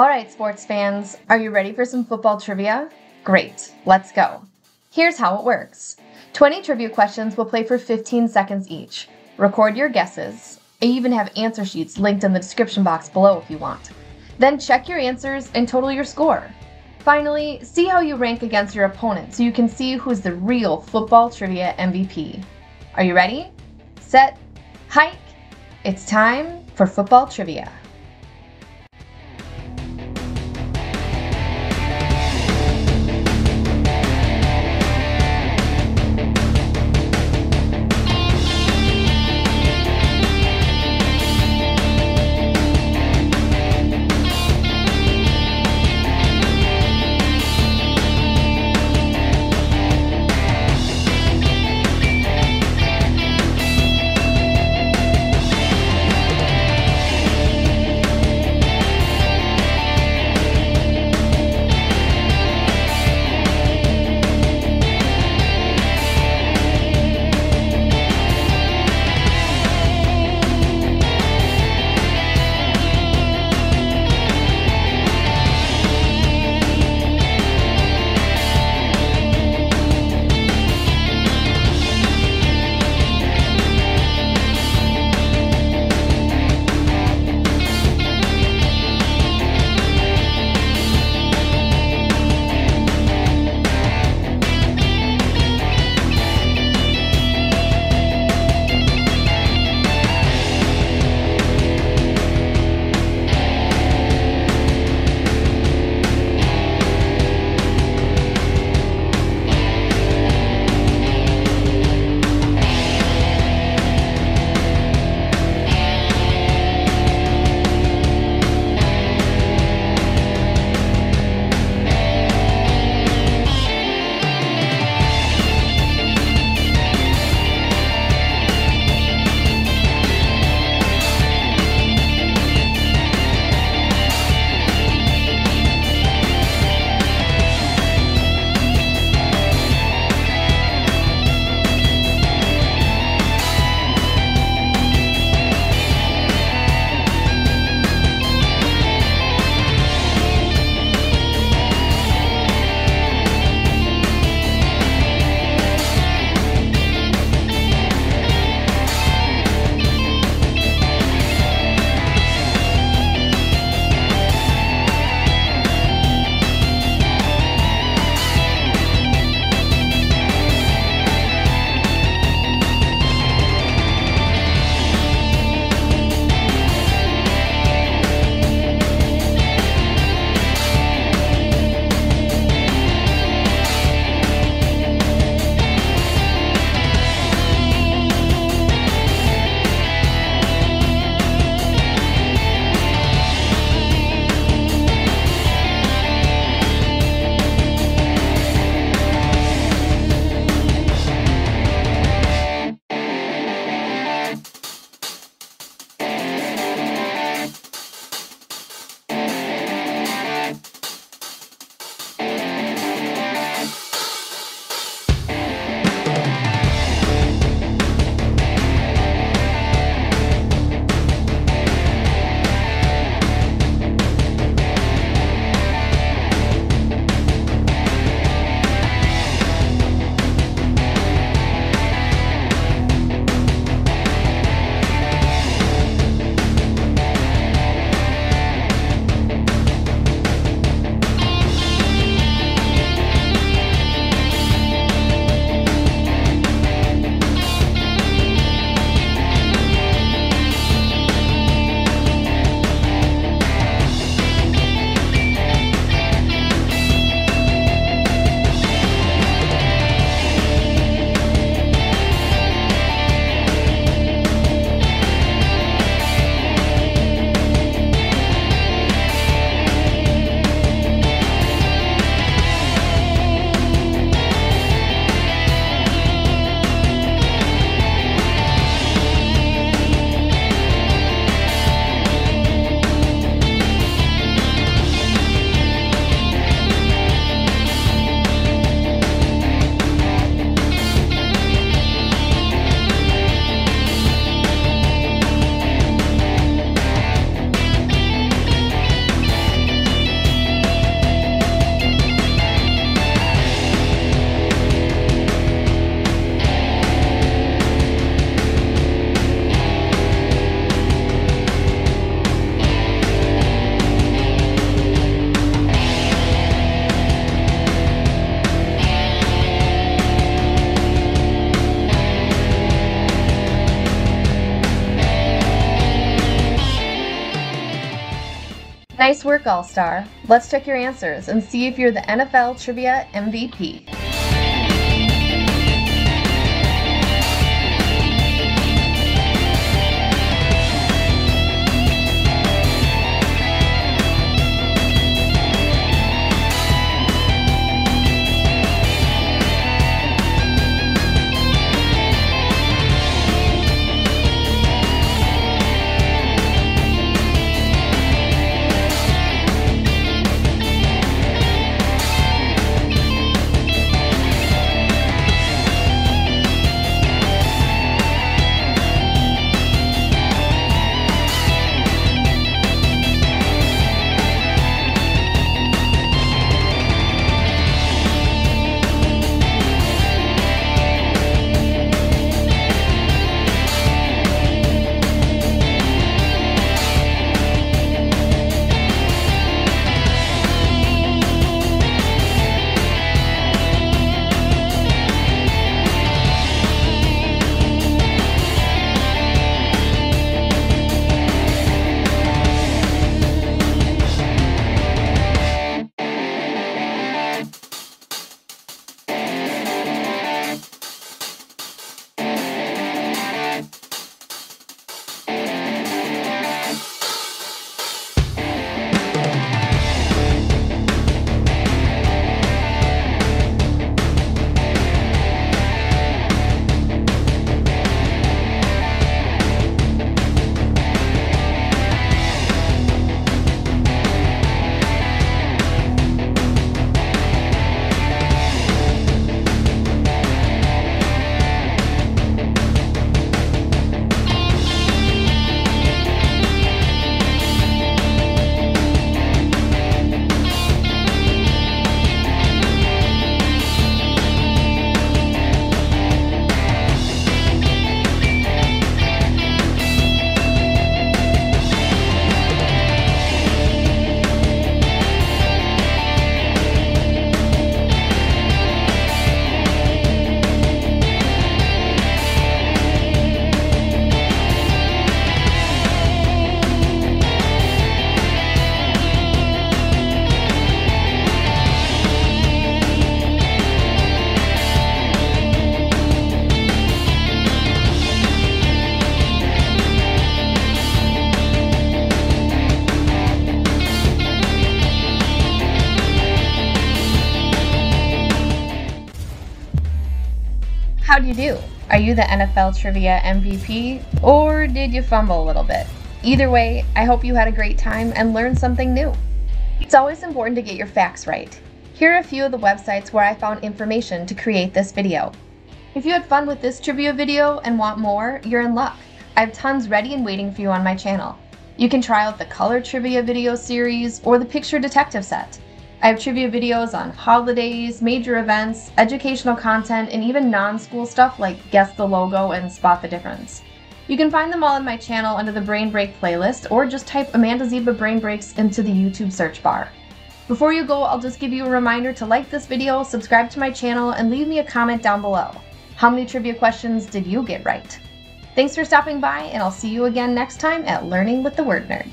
All right, sports fans, are you ready for some football trivia? Great, let's go. Here's how it works 20 trivia questions will play for 15 seconds each. Record your guesses. I even have answer sheets linked in the description box below if you want. Then check your answers and total your score. Finally, see how you rank against your opponent so you can see who's the real football trivia MVP. Are you ready? Set, hike. It's time for football trivia. Nice work, All Star. Let's check your answers and see if you're the NFL Trivia MVP. How'd you do? Are you the NFL Trivia MVP, or did you fumble a little bit? Either way, I hope you had a great time and learned something new. It's always important to get your facts right. Here are a few of the websites where I found information to create this video. If you had fun with this trivia video and want more, you're in luck. I have tons ready and waiting for you on my channel. You can try out the color trivia video series or the picture detective set. I have trivia videos on holidays, major events, educational content, and even non-school stuff like guess the logo and spot the difference. You can find them all on my channel under the Brain Break playlist or just type Amanda Zieba Brain Breaks into the YouTube search bar. Before you go, I'll just give you a reminder to like this video, subscribe to my channel, and leave me a comment down below. How many trivia questions did you get right? Thanks for stopping by, and I'll see you again next time at Learning with the Word Nerd.